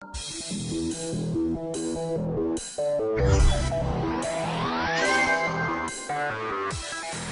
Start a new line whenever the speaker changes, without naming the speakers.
ピッ